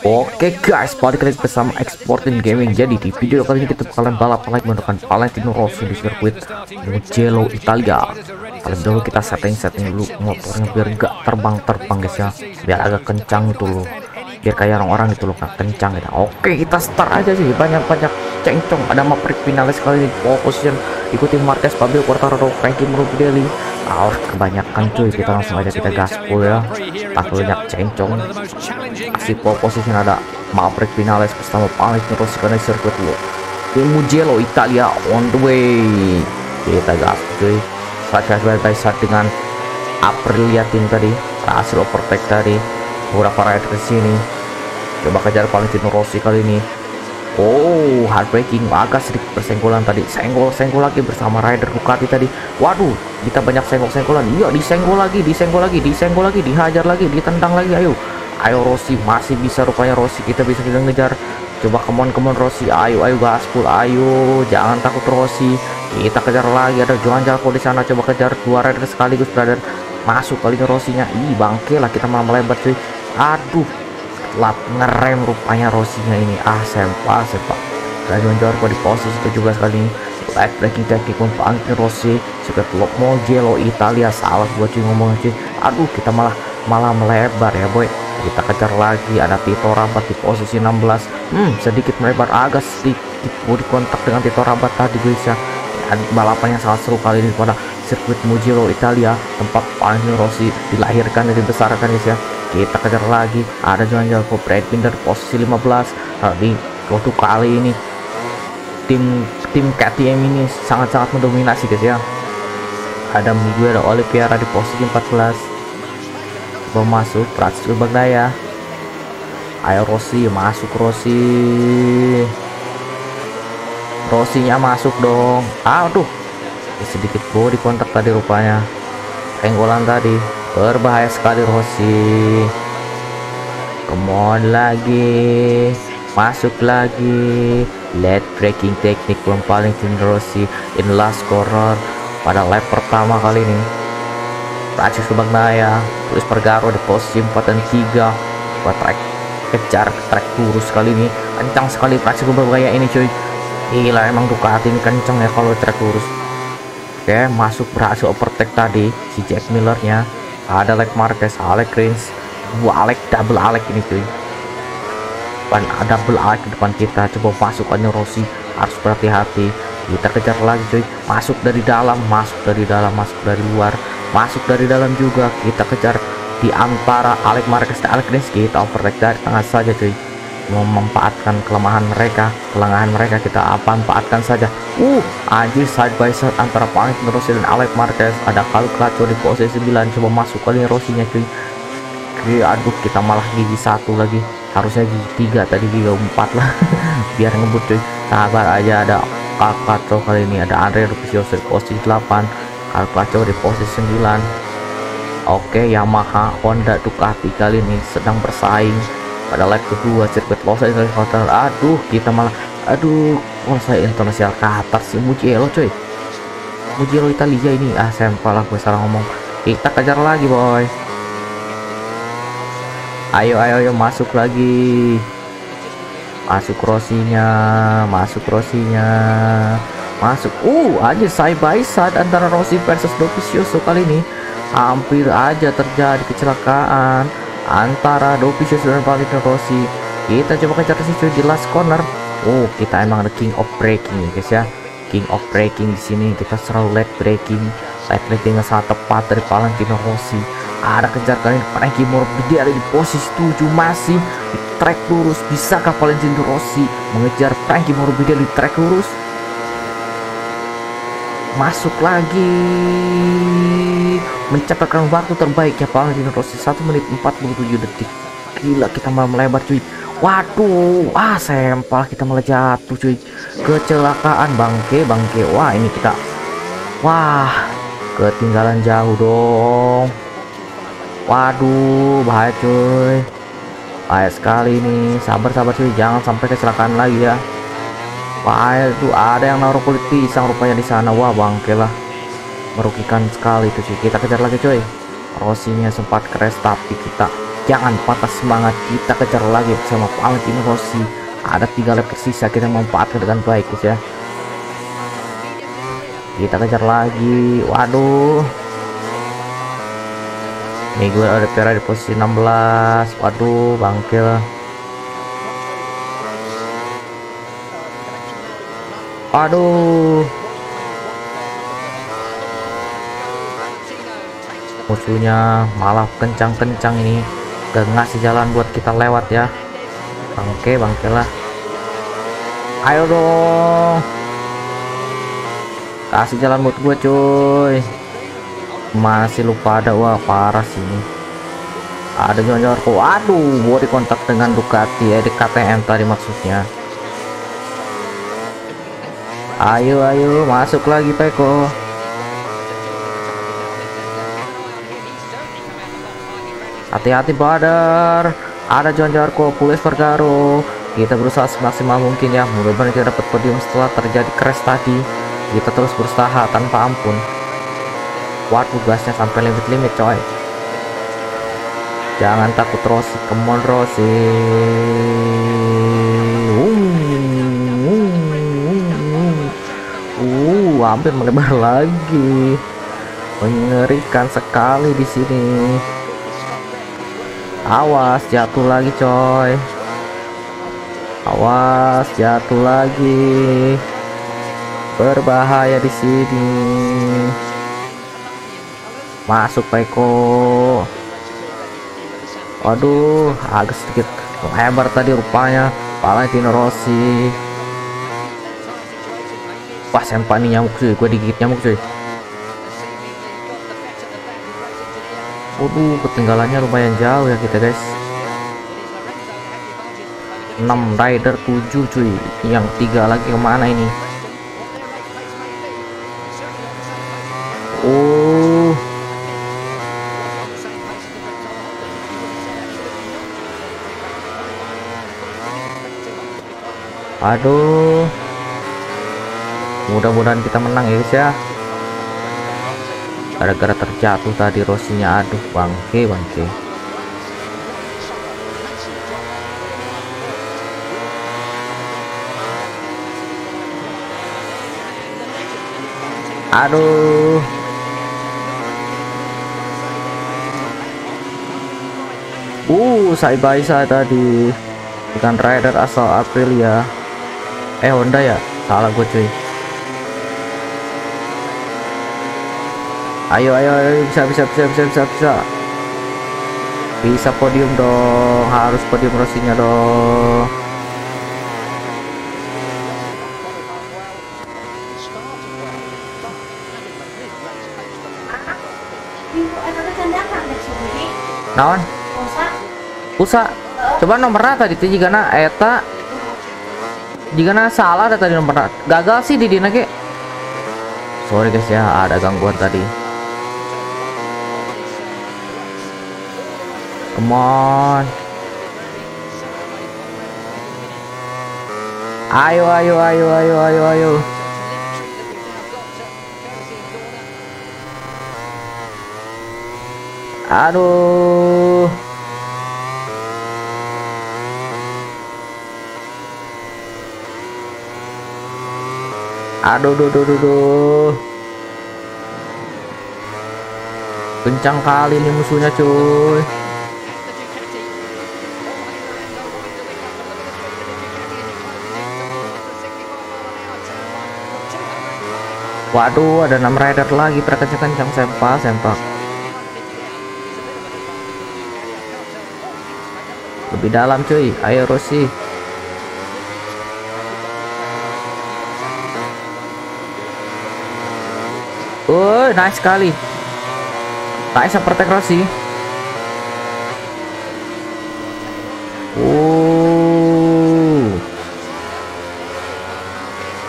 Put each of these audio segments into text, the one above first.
Oke guys, balik lagi bersama Exporting Gaming. Jadi di video kali ini kita bakalan balap lagi menggunakan Valentino Rossi di sirkuit Mugello Italia. Kalian dulu kita setting-setting dulu motornya biar gak terbang-terbang guys ya, biar agak kencang itu loh. Biar kayak orang-orang itu loh, gak kencang gitu. Oke, kita start aja sih. Banyak-banyak cencong. Ada Maverick finalis kali ini pole position ikuti Marquez, Fabio Quartararo, Frankie Morbidelli. Ah, kebanyakan cuy. Kita langsung aja kita gaspol ya. Tak banyak cencong si pole position ada Maverick Vinales bersama Panik terus karena sirkuit lo di Mugello Italia on the way kita gas cuy by by side dengan Aprilia tim tadi hasil overtake tadi beberapa rider di sini coba kejar Valentino Rossi kali ini Oh, heartbreaking agak sedikit bersenggolan tadi. Senggol-senggol lagi bersama rider Ducati tadi. Waduh, kita banyak senggol-senggolan. Iya, disenggol lagi, disenggol lagi, disenggol lagi, dihajar lagi, ditendang lagi. Ayo. Ayo Rossi, masih bisa rupanya Rossi. Kita bisa kita ngejar. Coba kemon kemon Rossi. Ayo, ayo gaspol. Ayo, jangan takut Rossi. Kita kejar lagi. Ada Johan Jalko di sana. Coba kejar dua rider sekaligus, brother. Masuk kali Rossinya. Ih, bangke lah kita malah melebar cuy. Aduh, lap ngerem rupanya Rosinya ini ah sempa sempa Rajon Jorko di posisi 17 kali ini light breaking technique mempanggil Rossi juga blok Mugello Italia salah gua cuy ngomong cuy aduh kita malah malah melebar ya boy kita kejar lagi ada Tito Rabat di posisi 16 hmm sedikit melebar agak sedikit di kontak dengan Tito Rabat tadi guys ya. Balapan yang sangat seru kali ini pada sirkuit Mugello Italia. Tempat Valentino Rossi dilahirkan dan dibesarkan guys ya. Kita kejar lagi ada Johan Jalko Brad Binder posisi 15 nah, di waktu kali ini tim tim KTM ini sangat-sangat mendominasi guys ya. Ada Miguel Oliveira di posisi 14 coba masuk Francis Bagdaya ayo Rossi masuk Rossi. Rossinya masuk dong. Aduh sedikit di kontak tadi rupanya. Penggolan tadi berbahaya sekali Rossi. Come lagi masuk lagi. Led breaking teknik yang paling Rossi in last corner pada lap pertama kali ini Prancis Bagnaya terus Pergaro di posisi 4 dan 3 buat track kejar track lurus kali ini. Kencang sekali Prancis Bagnaya ini cuy. Gila emang Ducati ini kencang ya kalau track lurus. Oke masuk berhasil overtake tadi si Jack Millernya. Ada Alec Marquez Alec Rins dua Alec double Alec ini cuy. Depan double Alec di depan kita. Coba masukannya Rossi harus berhati-hati. Kita kejar lagi cuy. Masuk dari dalam masuk dari dalam masuk dari luar masuk dari dalam juga kita kejar di antara Alec Marquez dan Alec Rins kita overtake dari tengah saja cuy. Memanfaatkan kelemahan mereka kelengahan mereka kita apa manfaatkan saja. Uh anjir side by side antara Panik Rossi dan Alec Marquez. Ada Calcacho di posisi 9 coba masuk kali Rossinya cuy. Oke, aduh kita malah gigi satu lagi. Harusnya gigi tiga tadi gigi empat lah. Biar ngebut cuy. Sabar aja ada Calcacho kali ini. Ada Andre di posisi 8 Calcacho di posisi 9 Oke Yamaha Honda Ducati kali ini sedang bersaing. Pada lap kedua sirkuit Los Angeles Qatar. Aduh kita malah aduh saya internasional ke atas si Mugello coy. Mugello Italia ini ah sampel lah gue salah ngomong. Kita kejar lagi boy. Ayo ayo ayo masuk lagi. Masuk rosinya masuk rosinya masuk. Uh aja side by side antara Rossi versus Dovizioso kali ini. Hampir aja terjadi kecelakaan antara Dovizioso dan Valentino Rossi. Kita coba kejar sih cuy di last corner. Oh kita emang the king of braking guys ya. King of braking di sini. Kita selalu led braking led braking yang sangat tepat dari Valentino Rossi. Ada kejar kali Frankie Morbidelli ada di posisi 7 masih di track lurus. Bisakah Valentino Rossi mengejar Frankie Morbidelli di track lurus masuk lagi. Mencatatkan waktu terbaiknya Valentino Rossi. 1 menit 47 detik. Gila kita malah melebar cuy. Waduh ah sempal kita malah jatuh cuy. Kecelakaan bangke bangke. Wah ini kita wah ketinggalan jauh dong. Waduh bahaya cuy. Bahaya sekali ini. Sabar sabar cuy. Jangan sampai kecelakaan lagi ya Wah itu ada yang naruh kulit pisang rupanya di sana. Wah bangke lah. Merugikan sekali itu sih kita kejar lagi coy Rosinya sempat crash tapi kita jangan patah semangat. Kita kejar lagi bersama Valentino Rossi. Ada tiga lap tersisa kita memanfaatkan dengan baik guys ya. Kita kejar lagi. Waduh. Gue ada Vera di posisi 16 waduh bangkil aduh. Musuhnya malah kencang-kencang ini. Gak ngasih jalan buat kita lewat ya. Bangke bangke lah. Ayo dong. Kasih jalan buat gue cuy. Masih lupa ada wah parah sih ini. Ada jonjorku aduh body kontak dengan Ducati ya di KTM tadi maksudnya ayo ayo masuk lagi Peko. Hati-hati Badar. Ada John Jarko Pulis Vergaro kita berusaha semaksimal mungkin ya. Mudah-mudahan kita dapat podium setelah terjadi crash tadi. Kita terus berusaha tanpa ampun. Waduh gasnya sampai limit-limit coy. Jangan takut Rossi. Come on Rossi hampir melebar lagi. Mengerikan sekali di sini. Awas jatuh lagi coy. Awas jatuh lagi. Berbahaya di sini. Masuk Peko. Aduh agak sedikit lebar tadi rupanya. Valentino Rossi pas sempa nih nyamuk cuy gue digigit nyamuk cuy Waduh, ketinggalannya lumayan jauh ya kita guys. 6 rider 7 cuy. Yang tiga lagi ke mana ini? Oh. Aduh. Mudah-mudahan kita menang ya guys ya. Gara-gara terjatuh tadi rosinya. Aduh bangke bangke. Aduh. Uh saya Baisa tadi. Bukan rider asal Aprilia. Eh Honda ya? Salah gue cuy ayo ayo ayo bisa bisa bisa bisa bisa bisa. Bisa podium dong harus podium rosinya dong. Naon? Usa coba nomor tadi tuh jika na eta. Jika na salah ada tadi nomor gagal sih di dina ke sorry guys ya ada gangguan tadi Come on. Ayo, ayo, ayo, ayo, ayo, ayo. Aduh. Aduh, duh, duh, duh, duh. Kencang kali nih musuhnya, cuy. Waduh, ada 6 rider lagi terkencang-kencang sempak, sempak. Lebih dalam cuy, ayo Rossi. Oh, nice sekali. Nice seperti Rossi. Oh.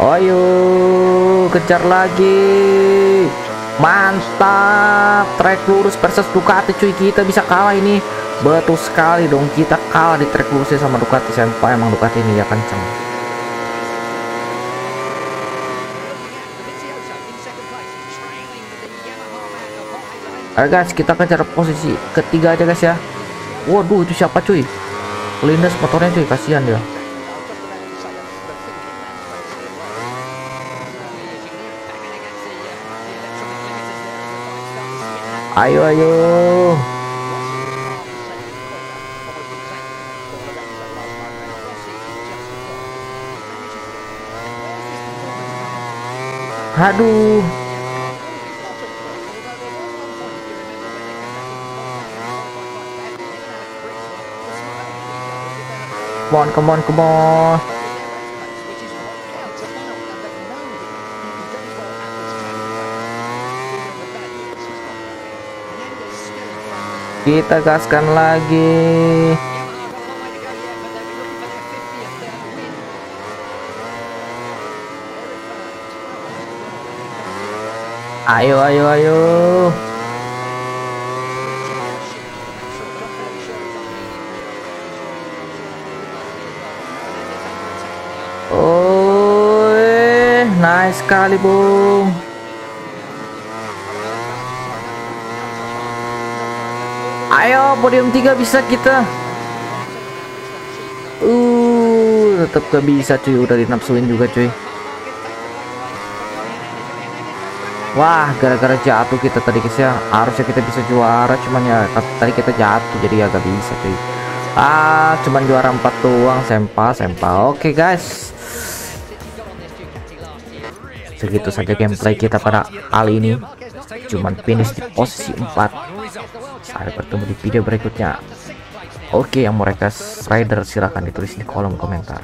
Ayo kejar lagi. Mantap trek lurus versus Ducati cuy. Kita bisa kalah ini. Betul sekali dong kita kalah di trek lurusnya sama Ducati. Senpai emang Ducati ini? Ya kenceng. Ayo guys kita kejar posisi ketiga aja guys ya. Waduh itu siapa cuy? Lindas motornya cuy. Kasihan dia ayo ayo aduh Come on, come on, come on. Kita gaskan lagi. Ayo, ayo, ayo. Oh, nice sekali, Bung. Ayo, podium 3 bisa kita. Uh, tetap gak bisa cuy, udah dinapsuin juga cuy. Wah, gara-gara jatuh kita tadi guys ya. Harusnya kita bisa juara, cuman ya tadi kita jatuh jadi ya gak bisa cuy. Ah, cuman juara 4 doang, sempa, sempa. Oke, okay, guys. Segitu saja gameplay kita pada kali ini. Cuman finish di posisi 4. Sampai bertemu di video berikutnya. Oke, yang mau request rider silahkan ditulis di kolom komentar.